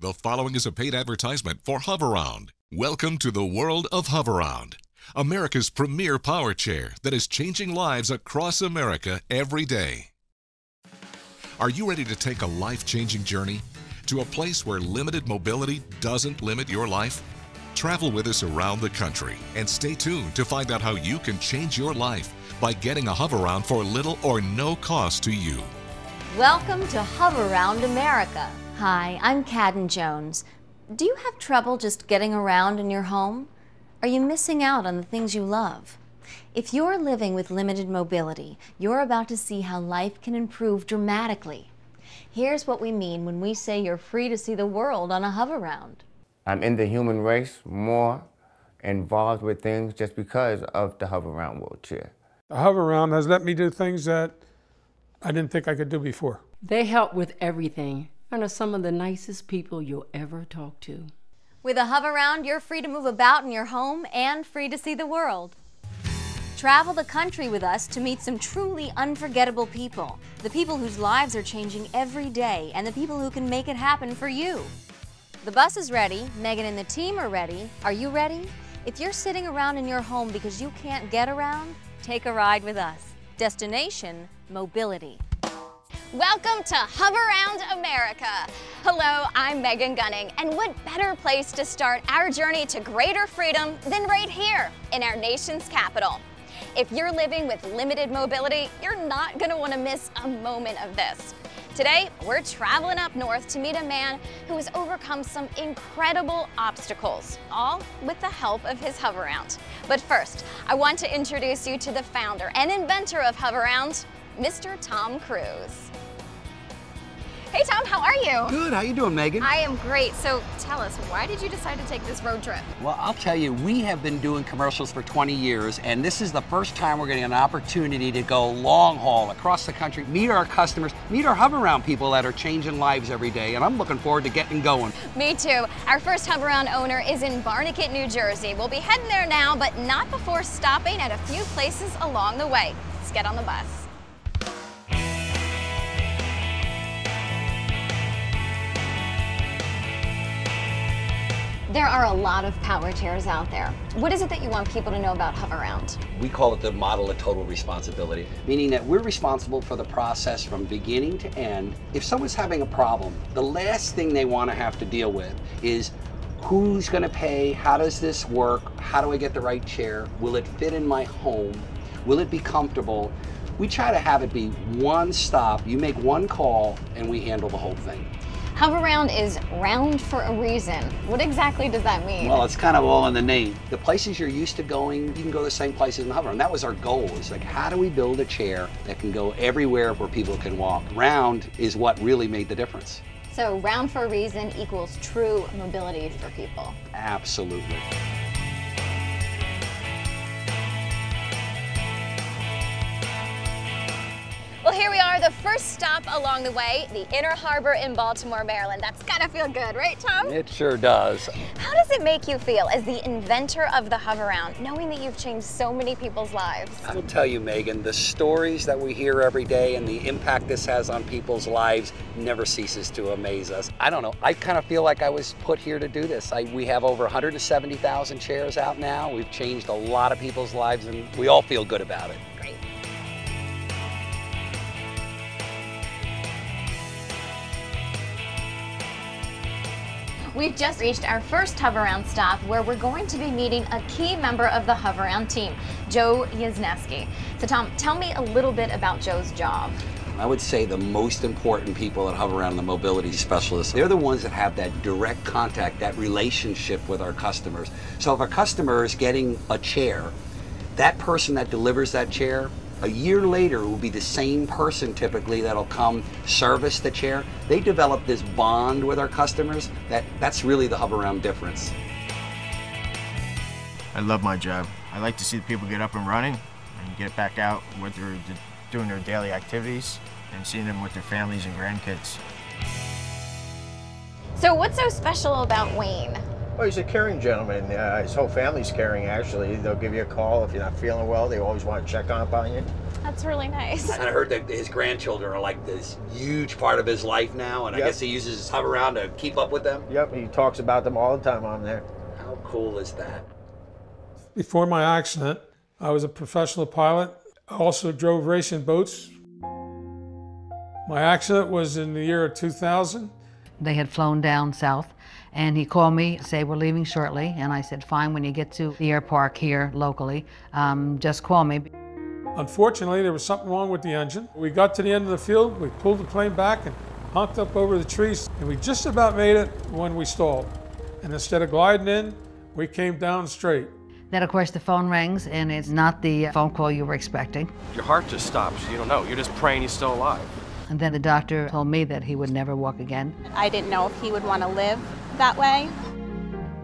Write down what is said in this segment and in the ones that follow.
The following is a paid advertisement for Hoveround. Welcome to the world of Hoveround, America's premier power chair that is changing lives across America every day. Are you ready to take a life changing journey to a place where limited mobility doesn't limit your life? Travel with us around the country and stay tuned to find out how you can change your life by getting a Hoveround for little or no cost to you. Welcome to Hoveround America. Hi, I'm Cadden Jones. Do you have trouble just getting around in your home? Are you missing out on the things you love? If you're living with limited mobility, you're about to see how life can improve dramatically. Here's what we mean when we say you're free to see the world on a Hoveround. I'm in the human race more involved with things just because of the Hoveround wheelchair. The Hoveround has let me do things that I didn't think I could do before. They help with everything and are some of the nicest people you'll ever talk to. With a Hub Hoveround, you're free to move about in your home and free to see the world. Travel the country with us to meet some truly unforgettable people. The people whose lives are changing every day and the people who can make it happen for you. The bus is ready. Megan and the team are ready. Are you ready? If you're sitting around in your home because you can't get around, take a ride with us. Destination Mobility. Welcome to Hoveround America. Hello, I'm Megan Gunning, and what better place to start our journey to greater freedom than right here in our nation's capital. If you're living with limited mobility, you're not going to want to miss a moment of this. Today, we're traveling up north to meet a man who has overcome some incredible obstacles, all with the help of his Hoveround. But first, I want to introduce you to the founder and inventor of Hoveround, Mr. Tom Kruse. Hey Tom, how are you? Good. How you doing, Megan? I am great. So tell us, why did you decide to take this road trip? Well, I'll tell you, we have been doing commercials for 20 years, and this is the first time we're getting an opportunity to go long haul across the country, meet our customers, meet our Hoveround people that are changing lives every day, and I'm looking forward to getting going. Me too. Our first Hoveround owner is in Barnegat, New Jersey. We'll be heading there now, but not before stopping at a few places along the way. Let's get on the bus. There are a lot of power chairs out there. What is it that you want people to know about Hoveround? We call it the model of total responsibility, meaning that we're responsible for the process from beginning to end. If someone's having a problem, the last thing they want to have to deal with is who's going to pay, how does this work, how do I get the right chair, will it fit in my home, will it be comfortable? We try to have it be one stop, you make one call, and we handle the whole thing. Hoveround is round for a reason. What exactly does that mean? Well, it's kind of all in the name. The places you're used to going, you can go the same places in Hoveround. That was our goal. It's like, how do we build a chair that can go everywhere where people can walk? Round is what really made the difference. So round for a reason equals true mobility for people. Absolutely. Well, here we are, the first stop along the way, the Inner Harbor in Baltimore, Maryland. That's gotta feel good, right, Tom? It sure does. How does it make you feel as the inventor of the Hoveround, knowing that you've changed so many people's lives? I'll tell you, Megan, the stories that we hear every day and the impact this has on people's lives never ceases to amaze us. I don't know, I kind of feel like I was put here to do this. I, we have over 170,000 chairs out now. We've changed a lot of people's lives and we all feel good about it. We've just reached our first Hoveround stop where we're going to be meeting a key member of the Hoveround team, Joe Yasneski. So Tom, tell me a little bit about Joe's job. I would say the most important people that Hoveround the mobility specialists, they're the ones that have that direct contact, that relationship with our customers. So if a customer is getting a chair, that person that delivers that chair, a year later will be the same person typically that'll come service the chair. They develop this bond with our customers that that's really the Hoveround difference. I love my job. I like to see the people get up and running and get back out with their doing their daily activities and seeing them with their families and grandkids. So what's so special about Wayne? Well, he's a caring gentleman. Uh, his whole family's caring, actually. They'll give you a call if you're not feeling well. They always want to check up on you. That's really nice. And I heard that his grandchildren are like this huge part of his life now, and I guess he uses his Hoveround to keep up with them. Yep, he talks about them all the time on there. How cool is that? Before my accident, I was a professional pilot. I also drove racing boats. My accident was in the year of 2000. They had flown down south, and he called me, say we're leaving shortly, and I said, fine. When you get to the air park here locally, um, just call me. Unfortunately, there was something wrong with the engine. We got to the end of the field, we pulled the plane back and honked up over the trees, and we just about made it when we stalled. And instead of gliding in, we came down straight. Then, of course, the phone rings, and it's not the phone call you were expecting. Your heart just stops. You don't know. You're just praying he's still alive. And then the doctor told me that he would never walk again. I didn't know if he would want to live that way.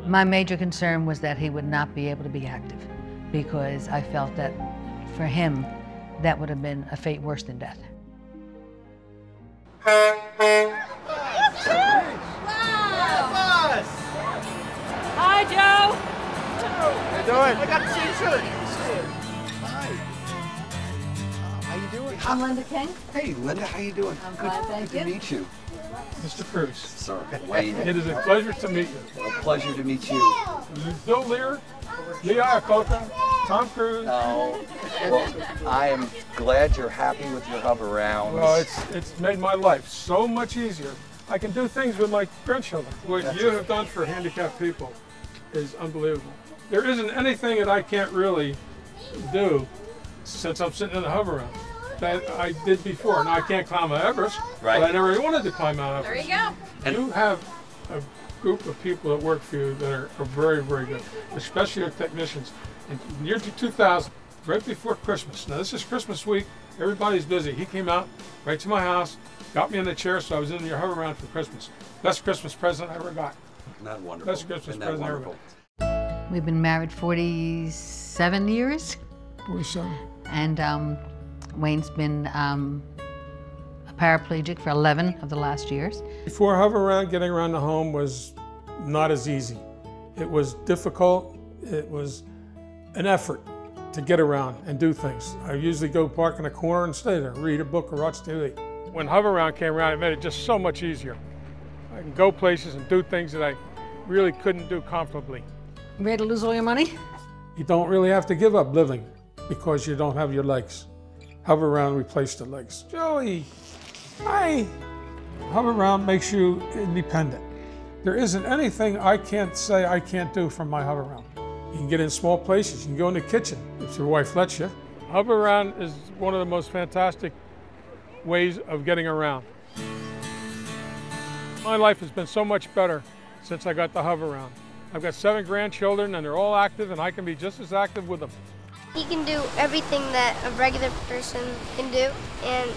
My major concern was that he would not be able to be active because I felt that for him, that would have been a fate worse than death. Hi, Joe. How you doing? I got to see you I'm Linda King. Hey, Linda, how you doing? I'm good, fine, thank good you. to meet you. Mr. Kruse, Sir, Wayne. it is a pleasure to meet you. A pleasure to meet you. Bill Lear, Lee Iacocca, Tom Kruse. Oh, well, I am glad you're happy with your Hoverounds. Well, it's, it's made my life so much easier. I can do things with my grandchildren. What you have done for handicapped people is unbelievable. There isn't anything that I can't really do since I'm sitting in a Hoveround that I did before. Now I can't climb Mount Everest, Right. but I never wanted to climb Mount There Everest. you go. And- you have a group of people that work for you that are, are very, very good, especially your technicians. In the year 2000, right before Christmas, now this is Christmas week, everybody's busy. He came out right to my house, got me in the chair, so I was in your Hoveround for Christmas. Best Christmas present I ever got. Isn't that wonderful? Best Christmas Isn't that present I ever got. We've been married 47 years, 47. and um, Wayne's been um, a paraplegic for 11 of the last years. Before Hoveround, getting around the home was not as easy. It was difficult. It was an effort to get around and do things. I usually go park in a corner and stay there, read a book or watch TV. When Hoveround came around, it made it just so much easier. I can go places and do things that I really couldn't do comfortably. Ready to lose all your money? You don't really have to give up living because you don't have your legs. Hoveround replace the legs. Joey, hi. Hoveround makes you independent. There isn't anything I can't say I can't do from my Hoveround. You can get in small places. You can go in the kitchen if your wife lets you. Hoveround is one of the most fantastic ways of getting around. My life has been so much better since I got the Hoveround. I've got seven grandchildren and they're all active and I can be just as active with them. He can do everything that a regular person can do, and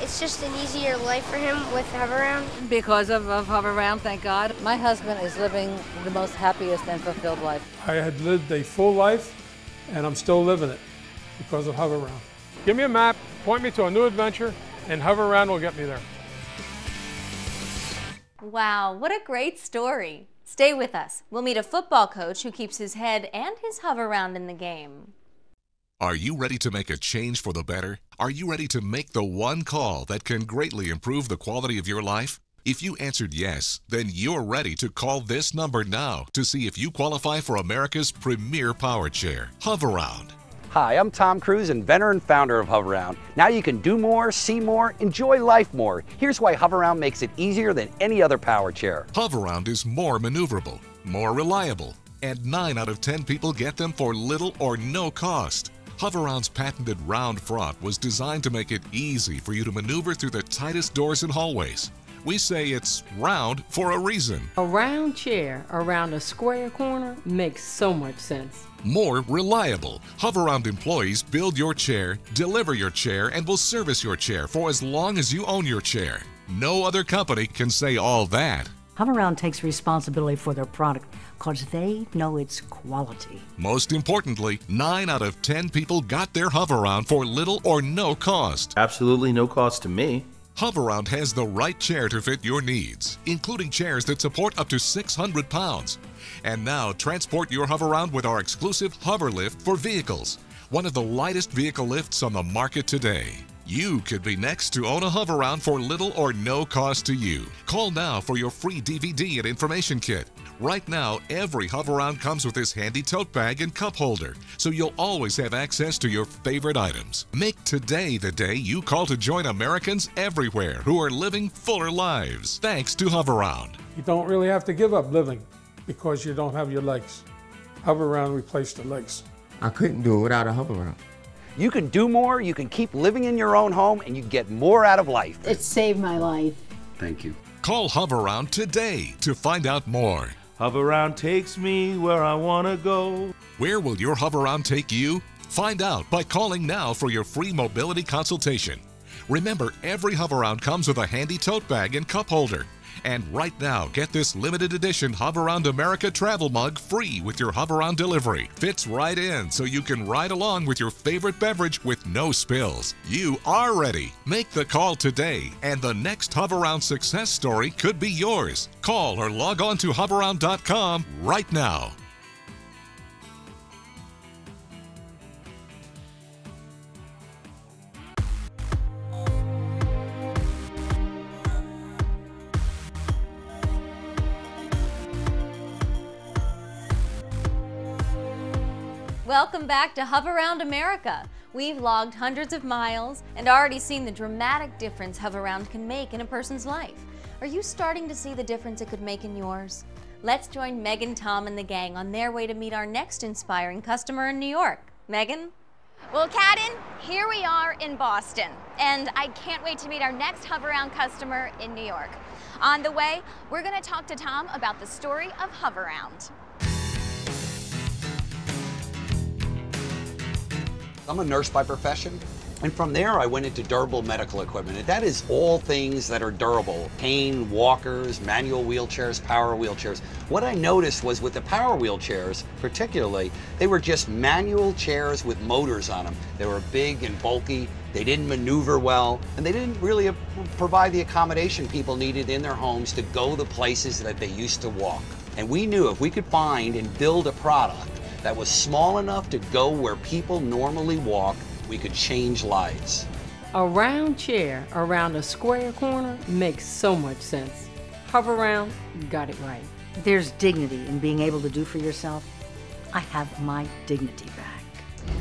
it's just an easier life for him with Hoveround. Because of, of Hoveround, thank God. My husband is living the most happiest and fulfilled life. I had lived a full life and I'm still living it because of Hoveround. Give me a map, point me to a new adventure, and Hoveround will get me there. Wow, what a great story. Stay with us. We'll meet a football coach who keeps his head and his Hoveround in the game. Are you ready to make a change for the better? Are you ready to make the one call that can greatly improve the quality of your life? If you answered yes, then you're ready to call this number now to see if you qualify for America's premier power chair, Hoveround. Hi, I'm Tom Kruse, inventor and founder of Hoveround. Now you can do more, see more, enjoy life more. Here's why Hoveround makes it easier than any other power chair. Hoveround is more maneuverable, more reliable, and 9 out of 10 people get them for little or no cost. Hoveround's patented round front was designed to make it easy for you to maneuver through the tightest doors and hallways. We say it's round for a reason. A round chair around a square corner makes so much sense. More reliable. Hoveround employees build your chair, deliver your chair, and will service your chair for as long as you own your chair. No other company can say all that. Hoveround takes responsibility for their product because they know its quality. Most importantly, 9 out of 10 people got their Hoveround for little or no cost. Absolutely no cost to me. Hoveround has the right chair to fit your needs, including chairs that support up to 600 pounds. And now transport your Hoveround with our exclusive HoverLift for vehicles. one of the lightest vehicle lifts on the market today. You could be next to own a Hoveround for little or no cost to you. Call now for your free DVD and information kit. Right now, every Hoveround comes with this handy tote bag and cup holder, so you'll always have access to your favorite items. Make today the day you call to join Americans everywhere who are living fuller lives. Thanks to Hoveround. You don't really have to give up living because you don't have your legs. Hoveround replaced the legs. I couldn't do it without a Hoveround. You can do more, you can keep living in your own home, and you get more out of life. It saved my life. Thank you. Call Hoveround today to find out more. Hoveround takes me where I want to go. Where will your Hoveround take you? Find out by calling now for your free mobility consultation. Remember, every Hoveround comes with a handy tote bag and cup holder. And right now, get this limited edition Hoveround America travel mug free with your Hoveround delivery. Fits right in so you can ride along with your favorite beverage with no spills. You are ready. Make the call today, and the next Hoveround success story could be yours. Call or log on to hoveround.com right now. Welcome back to Hoveround America. We've logged hundreds of miles and already seen the dramatic difference Hoveround can make in a person's life. Are you starting to see the difference it could make in yours? Let's join Megan, Tom, and the gang on their way to meet our next inspiring customer in New York. Megan? Well, Cadden, here we are in Boston, and I can't wait to meet our next Hoveround customer in New York. On the way, we're going to talk to Tom about the story of Hoveround. I'm a nurse by profession. And from there, I went into durable medical equipment. And that is all things that are durable cane, walkers, manual wheelchairs, power wheelchairs. What I noticed was with the power wheelchairs, particularly, they were just manual chairs with motors on them. They were big and bulky. They didn't maneuver well, and they didn't really uh, provide the accommodation people needed in their homes to go the places that they used to walk. And we knew if we could find and build a product that was small enough to go where people normally walk, we could change lives. A round chair around a square corner makes so much sense. Hoveround, got it right. There's dignity in being able to do for yourself. I have my dignity back.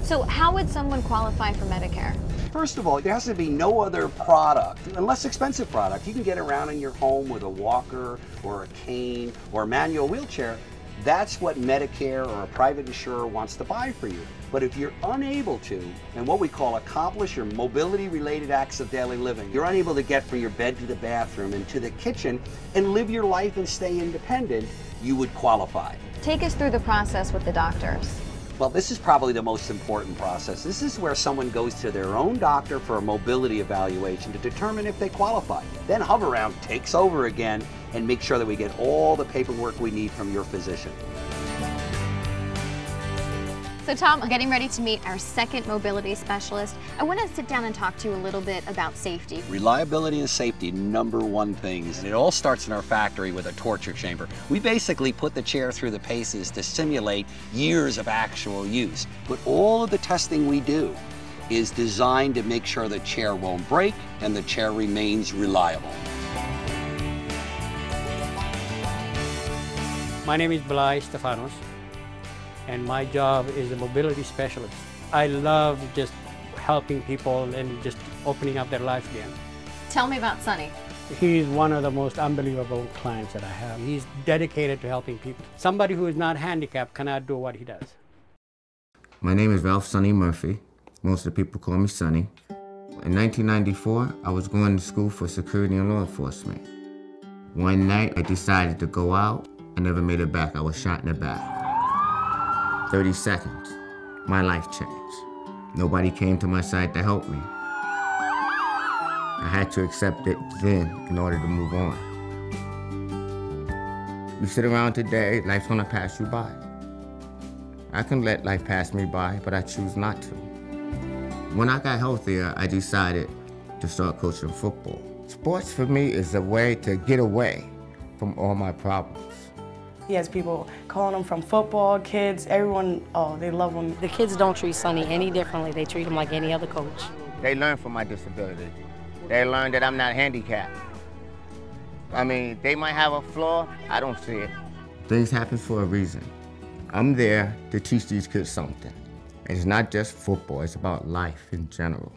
So, how would someone qualify for Medicare? First of all, there has to be no other product, a less expensive product. You can get around in your home with a walker or a cane or a manual wheelchair that's what Medicare or a private insurer wants to buy for you. But if you're unable to, and what we call accomplish your mobility related acts of daily living, you're unable to get from your bed to the bathroom and to the kitchen and live your life and stay independent, you would qualify. Take us through the process with the doctors. Well, this is probably the most important process. This is where someone goes to their own doctor for a mobility evaluation to determine if they qualify. Then Hoveround takes over again and make sure that we get all the paperwork we need from your physician. So Tom, getting ready to meet our second mobility specialist. I want to sit down and talk to you a little bit about safety. Reliability and safety, number one things. And it all starts in our factory with a torture chamber. We basically put the chair through the paces to simulate years of actual use. But all of the testing we do is designed to make sure the chair won't break and the chair remains reliable. My name is Blai Stefanos and my job is a mobility specialist. I love just helping people and just opening up their life again. Tell me about Sonny. He's one of the most unbelievable clients that I have. He's dedicated to helping people. Somebody who is not handicapped cannot do what he does. My name is Ralph Sonny Murphy. Most of the people call me Sonny. In 1994, I was going to school for security and law enforcement. One night, I decided to go out. I never made it back. I was shot in the back. 30 seconds, my life changed. Nobody came to my side to help me. I had to accept it then in order to move on. You sit around today, life's gonna pass you by. I can let life pass me by, but I choose not to. When I got healthier, I decided to start coaching football. Sports for me is a way to get away from all my problems. He has people calling him from football, kids, everyone, oh, they love him. The kids don't treat Sonny any differently. They treat him like any other coach. They learn from my disability. They learn that I'm not handicapped. I mean, they might have a flaw, I don't see it. Things happen for a reason. I'm there to teach these kids something. And it's not just football, it's about life in general.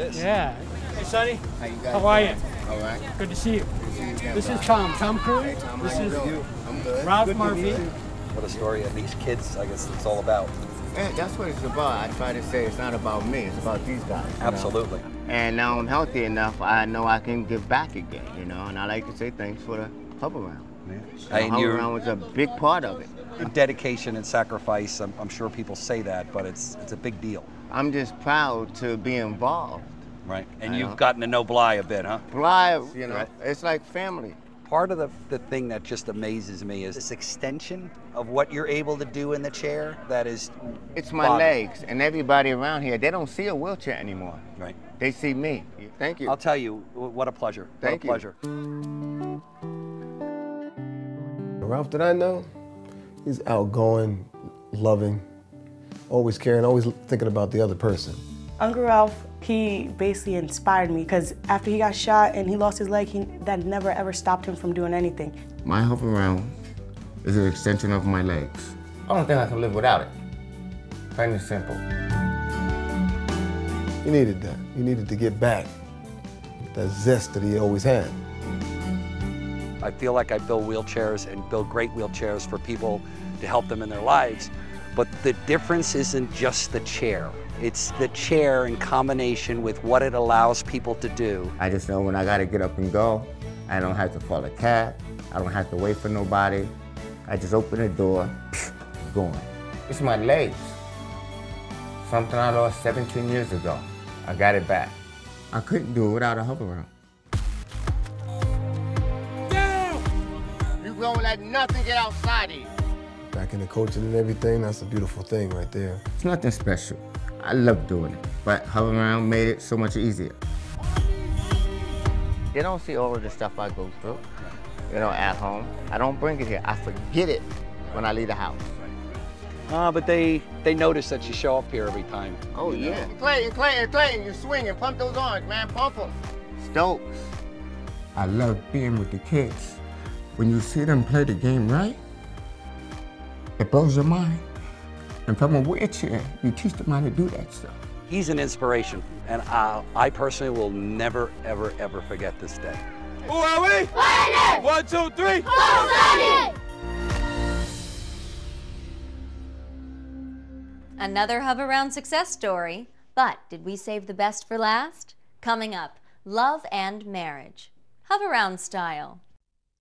This. Yeah. Hey, Sonny. How you How are you? All right. Good to see you. see you again, This is bro. Tom. Tom Kruse. Tom, this how is you doing? I'm good. Ralph Good Murphy. meet. What a story. And these kids, I guess it's all about. Yeah, that's what it's about. I try to say it's not about me, it's about these guys. you know? Absolutely. And now I'm healthy enough, I know I can give back again, you know, and I like to say thanks for the Hoveround. Yeah. And hover you're- was a big part of it. Dedication and sacrifice, I'm, I'm sure people say that, but it's it's a big deal. I'm just proud to be involved. Right. And I you've know. gotten to know Bly a bit, huh? Bly, you know, Right. it's like family. Part of the, the thing that just amazes me is this extension of what you're able to do in the chair that is It's my boggling. legs, and everybody around here, they don't see a wheelchair anymore. Right. They see me. Thank you. I'll tell you, what a pleasure. Thank what a you. pleasure. Ralph that I know, he's outgoing, loving, always caring, always thinking about the other person. Uncle Ralph, he basically inspired me because after he got shot and he lost his leg, he, that never ever stopped him from doing anything. My Hoveround is an extension of my legs. I don't think I can live without it. Plain and simple. He needed that. He needed to get back that zest that he always had. I feel like I build wheelchairs and build great wheelchairs for people to help them in their lives. But the difference isn't just the chair. It's the chair in combination with what it allows people to do. I just know when I gotta get up and go, I don't have to call a cab. I don't have to wait for nobody. I just open the door, going. It's my legs. Something I lost 17 years ago. I got it back. I couldn't do it without a Hoveround. You won't let nothing get outside of you. Back into coaching and everything, that's a beautiful thing right there. It's nothing special. I love doing it, but Hoveround made it so much easier. They don't see all of the stuff I go through, you know, at home. I don't bring it here. I forget it when I leave the house. Uh, but they they notice that you show up here every time. Oh, you know? yeah. Clayton, Clayton, Clayton, you swing and pump those arms, man. Pump them. Stokes. I love being with the kids. When you see them play the game right, it blows your mind. And from a wheelchair, eh, you teach them how to do that stuff. He's an inspiration, and I, I personally will never, ever, ever forget this day. Who are we? One, two, three. Another Hoveround success story. But did we save the best for last? Coming up, love and marriage. Hoveround style.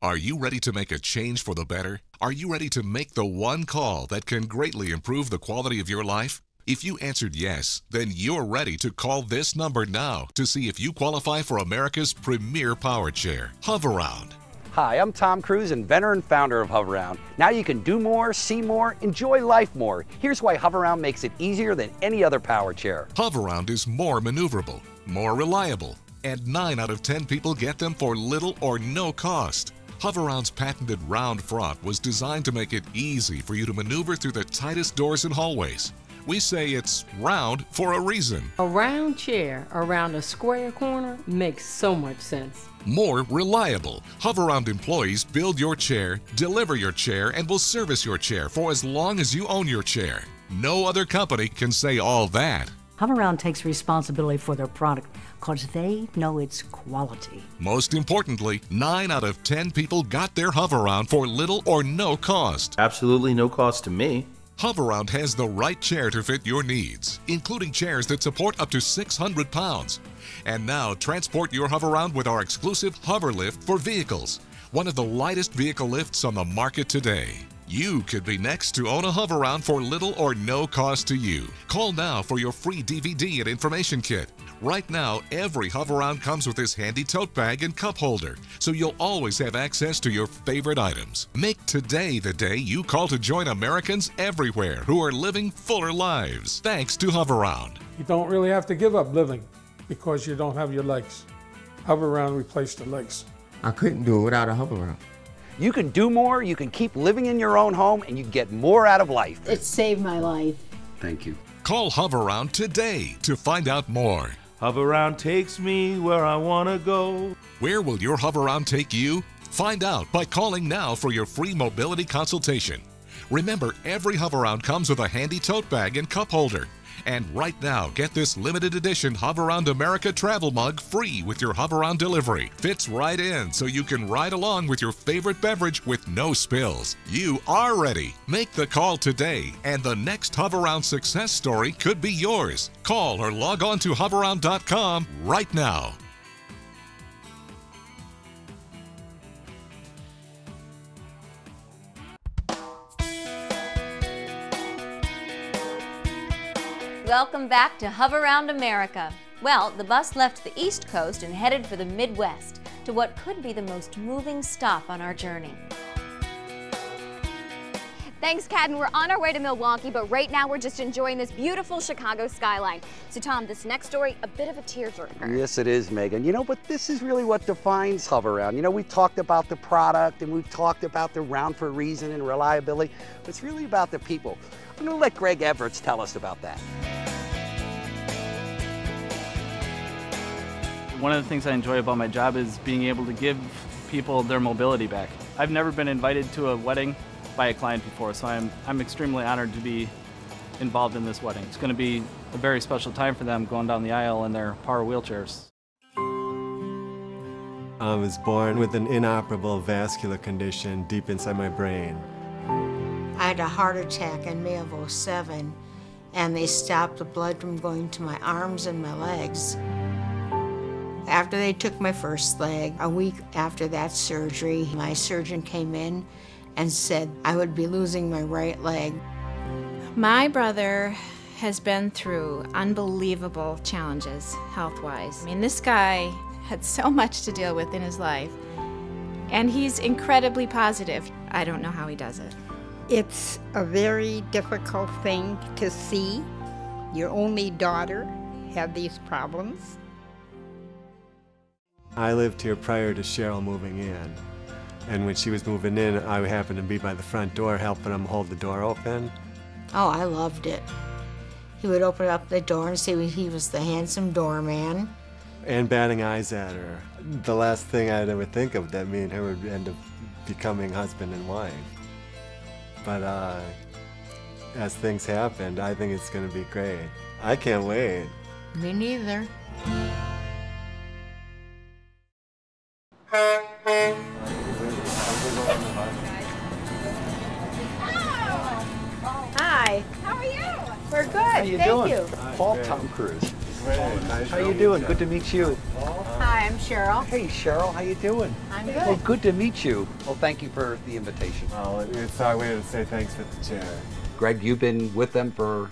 Are you ready to make a change for the better? Are you ready to make the one call that can greatly improve the quality of your life? If you answered yes, then you're ready to call this number now to see if you qualify for America's premier power chair, Hoveround. Hi, I'm Tom Kruse, inventor and founder of Hoveround. Now you can do more, see more, enjoy life more. Here's why Hoveround makes it easier than any other power chair. Hoveround is more maneuverable, more reliable, and 9 out of 10 people get them for little or no cost. Hoveround's patented round front was designed to make it easy for you to maneuver through the tightest doors and hallways. We say it's round for a reason. A round chair around a square corner makes so much sense. More reliable. Hoveround employees build your chair, deliver your chair, and will service your chair for as long as you own your chair. No other company can say all that. Hoveround takes responsibility for their product because they know it's quality. Most importantly, 9 out of 10 people got their Hoveround for little or no cost. Absolutely no cost to me. Hoveround has the right chair to fit your needs, including chairs that support up to 600 pounds. And now transport your Hoveround with our exclusive HoverLift for vehicles, one of the lightest vehicle lifts on the market today. You could be next to own a Hoveround for little or no cost to you. Call now for your free DVD and information kit. Right now, every Hoveround comes with this handy tote bag and cup holder, so you'll always have access to your favorite items. Make today the day you call to join Americans everywhere who are living fuller lives. Thanks to Hoveround. You don't really have to give up living because you don't have your legs. Hoveround replaced the legs. I couldn't do it without a Hoveround. You can do more, you can keep living in your own home, and you get more out of life. It saved my life. Thank you. Call Hoveround today to find out more. Hoveround takes me where I want to go. Where will your Hoveround take you? Find out by calling now for your free mobility consultation. Remember, every Hoveround comes with a handy tote bag and cup holder. And right now, get this limited edition Hoveround America travel mug free with your Hoveround delivery. Fits right in so you can ride along with your favorite beverage with no spills. You are ready. Make the call today, and the next Hoveround success story could be yours. Call or log on to hoveround.com right now. Welcome back to Hoveround America. Well, the bus left the East Coast and headed for the Midwest to what could be the most moving stop on our journey. Thanks, Kat, and we're on our way to Milwaukee, but right now we're just enjoying this beautiful Chicago skyline. So, Tom, this next story, a bit of a tearjerker. Yes, it is, Megan. You know, but this is really what defines Hoveround. You know, we've talked about the product and we've talked about the round for reason and reliability, but it's really about the people. I'm going to let Greg Everts tell us about that. One of the things I enjoy about my job is being able to give people their mobility back. I've never been invited to a wedding by a client before, so I'm, I'm extremely honored to be involved in this wedding. It's going to be a very special time for them going down the aisle in their power wheelchairs. I was born with an inoperable vascular condition deep inside my brain. Had a heart attack in May of 07, and they stopped the blood from going to my arms and my legs. After they took my first leg, a week after that surgery, my surgeon came in and said I would be losing my right leg. My brother has been through unbelievable challenges health wise. I mean, this guy had so much to deal with in his life, and he's incredibly positive. I don't know how he does it. It's a very difficult thing to see your only daughter have these problems. I lived here prior to Cheryl moving in. And when she was moving in, I happened to be by the front door helping him hold the door open. Oh, I loved it. He would open up the door and say he was the handsome doorman. And batting eyes at her. The last thing I'd ever think of that me and her would end up becoming husband and wife. But uh, as things happened, I think it's going to be great. I can't wait. Me neither. Hi. How are you? We're good. How you Thank doing? you. Paul Tom Kruse. Nice How you doing? Good to meet you. Hi, I'm Cheryl. Hey, Cheryl. How you doing? I'm good. Well, good to meet you. Well, thank you for the invitation. Well, it's our way to say thanks for the chair. Greg, you've been with them for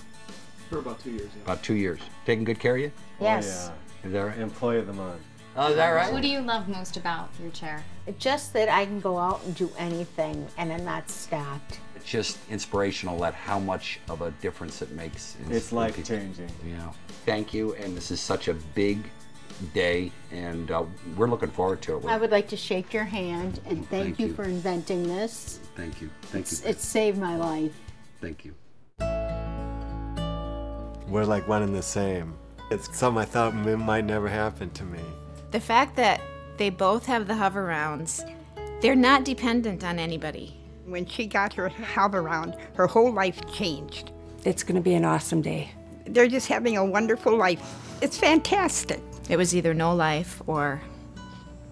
For about two years. about two years. Taking good care of you? Oh, yes. Is that right? Employee of the month. Oh, is that right? What do you love most about your chair? Just that I can go out and do anything and I'm not stopped. It's just inspirational at how much of a difference it makes. in- It's in life-changing. You know, thank you. And this is such a big day, and uh, we're looking forward to it. I would like to shake your hand and thank, Thank you, you. for inventing this. Thank you. Thank It's, you. it saved my life. Thank you. We're like one and the same. It's something I thought might never happen to me. The fact that they both have the Hoverounds, they're not dependent on anybody. When she got her Hoveround, her whole life changed. It's going to be an awesome day. They're just having a wonderful life. It's fantastic. It was either no life or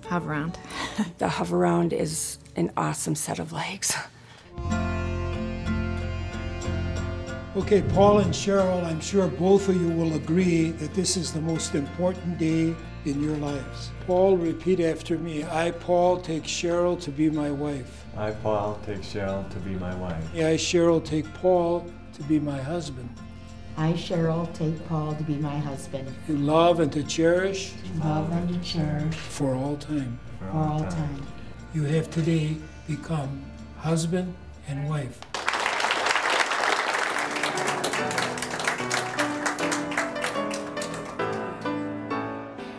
Hoveround. The Hoveround is an awesome set of legs. Okay, Paul and Cheryl, I'm sure both of you will agree that this is the most important day in your lives. Paul, repeat after me. I, Paul, take Cheryl to be my wife. I, Paul, take Cheryl to be my wife. I, Cheryl, take Paul to be my husband. I, Cheryl, take Paul to be my husband. In love and to cherish Love and to cherish for all time. for all time. You have today become husband and wife.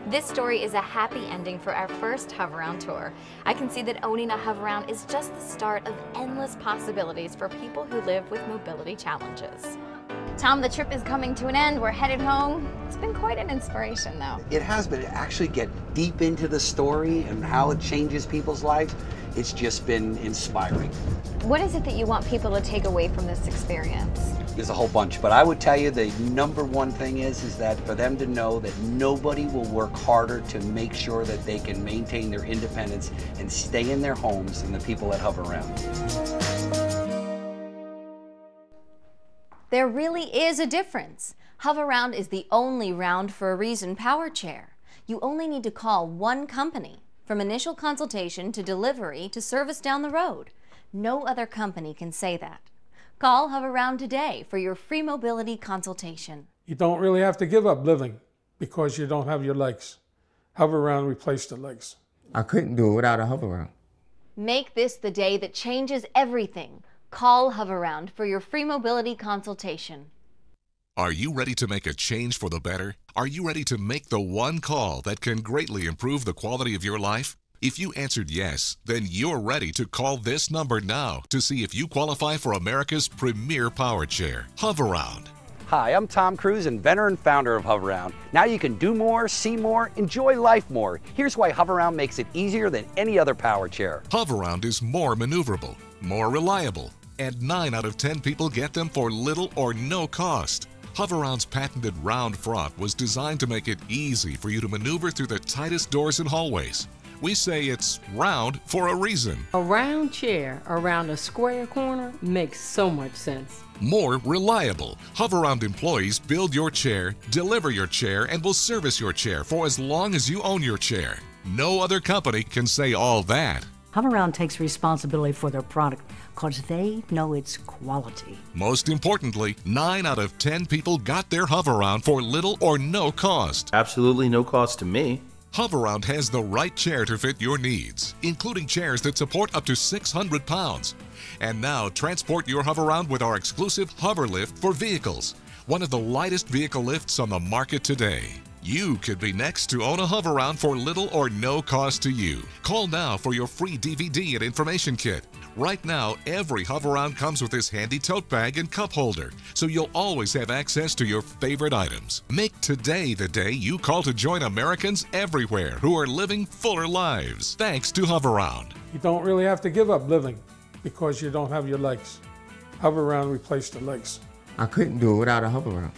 This story is a happy ending for our first Hoveround tour. I can see that owning a Hoveround is just the start of endless possibilities for people who live with mobility challenges. Tom, the trip is coming to an end. We're headed home. It's been quite an inspiration, though. It has been. To actually, get deep into the story and how it changes people's lives. It's just been inspiring. What is it that you want people to take away from this experience? There's a whole bunch, but I would tell you the number one thing is is that for them to know that nobody will work harder to make sure that they can maintain their independence and stay in their homes than the people that Hoveround. There really is a difference. Hoveround is the only round for a reason power chair. You only need to call one company, from initial consultation to delivery to service down the road. No other company can say that. Call Hoveround today for your free mobility consultation. You don't really have to give up living because you don't have your legs. Hoveround replaced the legs. I couldn't do it without a Hoveround. Make this the day that changes everything. Call Hoveround for your free mobility consultation. Are you ready to make a change for the better? Are you ready to make the one call that can greatly improve the quality of your life? If you answered yes, then you're ready to call this number now to see if you qualify for America's premier power chair, Hoveround. Hi, I'm Tom Kruse, inventor and founder of Hoveround. Now you can do more, see more, enjoy life more. Here's why Hoveround makes it easier than any other power chair. Hoveround is more maneuverable, more reliable, and 9 out of 10 people get them for little or no cost. Hoveround's patented round front was designed to make it easy for you to maneuver through the tightest doors and hallways. We say it's round for a reason. A round chair around a square corner makes so much sense. More reliable. Hoveround employees build your chair, deliver your chair, and will service your chair for as long as you own your chair. No other company can say all that. Hoveround takes responsibility for their product because they know its quality. Most importantly, 9 out of 10 people got their Hoveround for little or no cost. Absolutely no cost to me. Hoveround has the right chair to fit your needs, including chairs that support up to 600 pounds. And now transport your Hoveround with our exclusive HoverLift for vehicles, one of the lightest vehicle lifts on the market today. You could be next to own a Hoveround for little or no cost to you. Call now for your free DVD and information kit. Right now, every Hoveround comes with this handy tote bag and cup holder, so you'll always have access to your favorite items. Make today the day you call to join Americans everywhere who are living fuller lives, thanks to Hoveround. You don't really have to give up living because you don't have your legs. Hoveround replaced the legs. I couldn't do it without a Hoveround.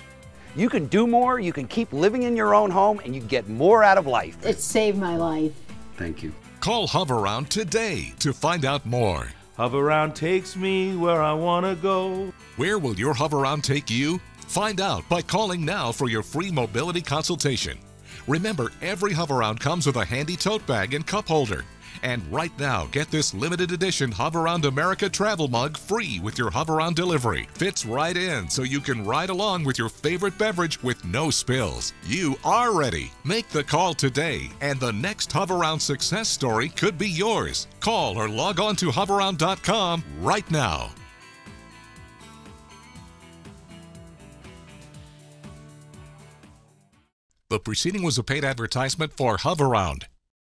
You can do more, you can keep living in your own home, and you get more out of life. It saved my life. Thank you. Call Hoveround today to find out more. Hoveround takes me where I want to go. Where will your Hoveround take you? Find out by calling now for your free mobility consultation. Remember, every Hoveround comes with a handy tote bag and cup holder. And right now, get this limited edition Hoveround America travel mug free with your Hoveround delivery. Fits right in so you can ride along with your favorite beverage with no spills. You are ready. Make the call today, and the next Hoveround success story could be yours. Call or log on to hoveround.com right now. The preceding was a paid advertisement for Hoveround.